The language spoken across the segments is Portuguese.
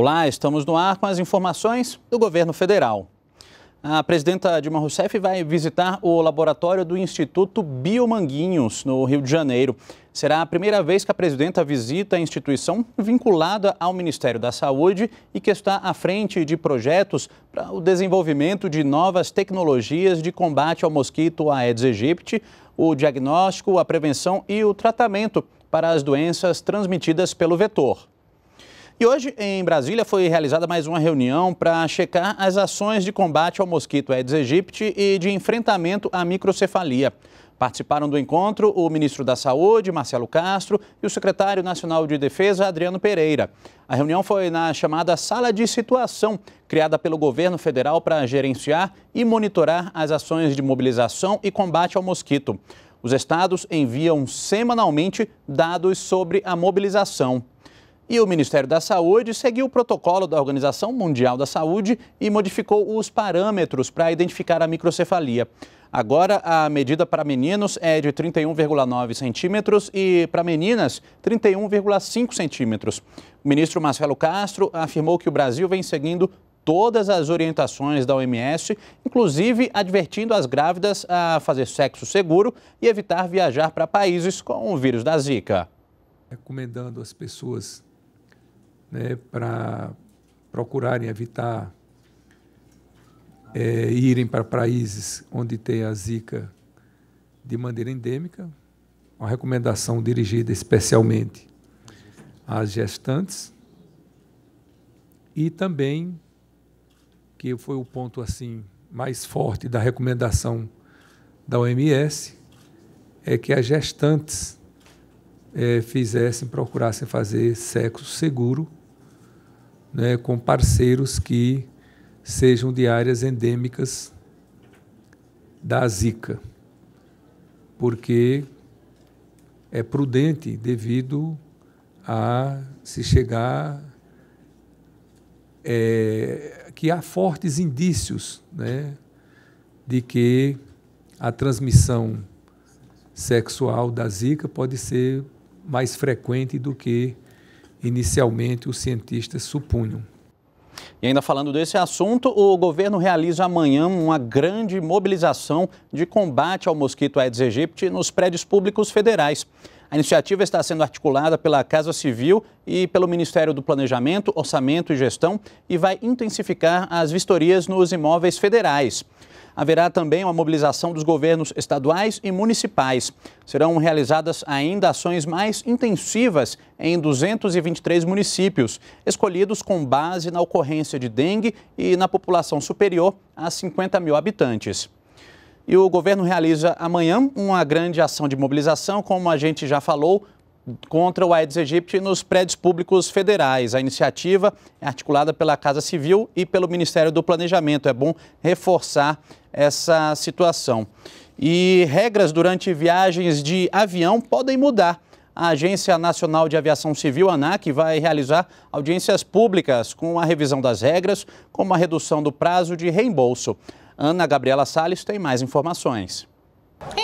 Olá, estamos no ar com as informações do governo federal. A presidenta Dilma Rousseff vai visitar o laboratório do Instituto Biomanguinhos, no Rio de Janeiro. Será a primeira vez que a presidenta visita a instituição vinculada ao Ministério da Saúde e que está à frente de projetos para o desenvolvimento de novas tecnologias de combate ao mosquito Aedes aegypti, o diagnóstico, a prevenção e o tratamento para as doenças transmitidas pelo vetor. E hoje, em Brasília, foi realizada mais uma reunião para checar as ações de combate ao mosquito Aedes aegypti e de enfrentamento à microcefalia. Participaram do encontro o ministro da Saúde, Marcelo Castro, e o secretário nacional de Defesa, Adriano Pereira. A reunião foi na chamada Sala de Situação, criada pelo governo federal para gerenciar e monitorar as ações de mobilização e combate ao mosquito. Os estados enviam semanalmente dados sobre a mobilização. E o Ministério da Saúde seguiu o protocolo da Organização Mundial da Saúde e modificou os parâmetros para identificar a microcefalia. Agora, a medida para meninos é de 31,9 centímetros e para meninas, 31,5 centímetros. O ministro Marcelo Castro afirmou que o Brasil vem seguindo todas as orientações da OMS, inclusive advertindo as grávidas a fazer sexo seguro e evitar viajar para países com o vírus da Zika. Recomendando às pessoas né, para procurarem evitar é, irem para países onde tem a zika de maneira endêmica, uma recomendação dirigida especialmente às gestantes. E também que foi o ponto assim mais forte da recomendação da OMS é que as gestantes é, fizessem, procurassem fazer sexo seguro né, com parceiros que sejam de áreas endêmicas da Zika, porque é prudente devido a se chegar é, que há fortes indícios né, de que a transmissão sexual da Zika pode ser mais frequente do que inicialmente os cientistas supunham. E ainda falando desse assunto, o governo realiza amanhã uma grande mobilização de combate ao mosquito Aedes aegypti nos prédios públicos federais. A iniciativa está sendo articulada pela Casa Civil e pelo Ministério do Planejamento, Orçamento e Gestão e vai intensificar as vistorias nos imóveis federais. Haverá também uma mobilização dos governos estaduais e municipais. Serão realizadas ainda ações mais intensivas em 223 municípios, escolhidos com base na ocorrência de dengue e na população superior a 50 mil habitantes. E o governo realiza amanhã uma grande ação de mobilização, como a gente já falou, contra o Aedes aegypti nos prédios públicos federais. A iniciativa é articulada pela Casa Civil e pelo Ministério do Planejamento. É bom reforçar essa situação. E regras durante viagens de avião podem mudar. A Agência Nacional de Aviação Civil, ANAC, vai realizar audiências públicas com a revisão das regras, como a redução do prazo de reembolso. Ana Gabriela Salles tem mais informações.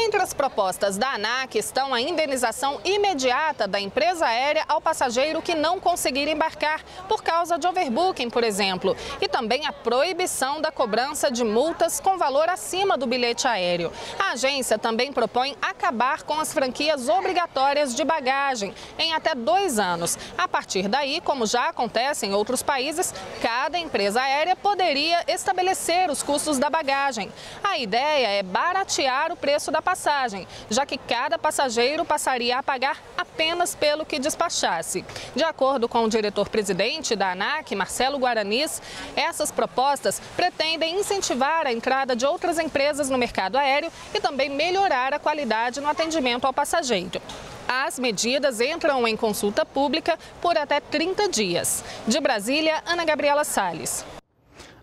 Entre as propostas da ANAC estão a indenização imediata da empresa aérea ao passageiro que não conseguir embarcar por causa de overbooking, por exemplo, e também a proibição da cobrança de multas com valor acima do bilhete aéreo. A agência também propõe acabar com as franquias obrigatórias de bagagem em até dois anos. A partir daí, como já acontece em outros países, cada empresa aérea poderia estabelecer os custos da bagagem. A ideia é baratear o preço da passagem, já que cada passageiro passaria a pagar apenas pelo que despachasse. De acordo com o diretor-presidente da ANAC, Marcelo Guaranis, essas propostas pretendem incentivar a entrada de outras empresas no mercado aéreo e também melhorar a qualidade no atendimento ao passageiro. As medidas entram em consulta pública por até 30 dias. De Brasília, Ana Gabriela Salles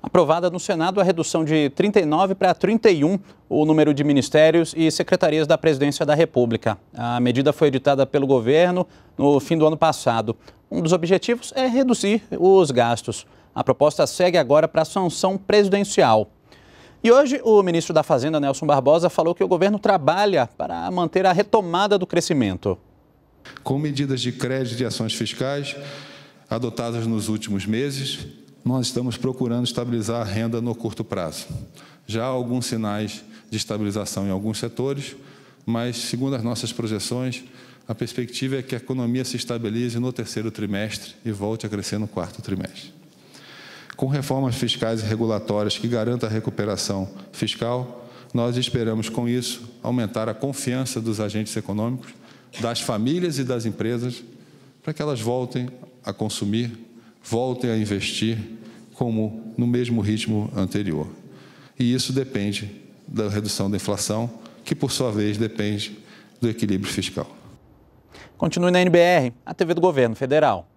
aprovada no Senado a redução de 39 para 31 o número de ministérios e secretarias da Presidência da República. A medida foi editada pelo governo no fim do ano passado. Um dos objetivos é reduzir os gastos. A proposta segue agora para a sanção presidencial. E hoje o ministro da Fazenda, Nelson Barbosa, falou que o governo trabalha para manter a retomada do crescimento. Com medidas de crédito e ações fiscais, adotadas nos últimos meses, nós estamos procurando estabilizar a renda no curto prazo. Já há alguns sinais de estabilização em alguns setores, mas, segundo as nossas projeções, a perspectiva é que a economia se estabilize no terceiro trimestre e volte a crescer no quarto trimestre. Com reformas fiscais e regulatórias que garantam a recuperação fiscal, nós esperamos, com isso, aumentar a confiança dos agentes econômicos, das famílias e das empresas, para que elas voltem a consumir, voltem a investir como no mesmo ritmo anterior. E isso depende da redução da inflação, que por sua vez depende do equilíbrio fiscal. Continue na NBR, a TV do Governo Federal.